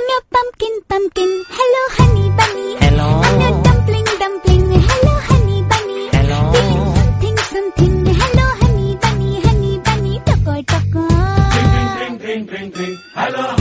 I'm your pumpkin, pumpkin. Hello, honey bunny. Hello. I'm your dumpling, dumpling. Hello, honey bunny. Hello. Feeling something, something. Hello, honey bunny, honey bunny. Choco, choco. Bling, bling, bling, bling, bling, bling. Hello, honey.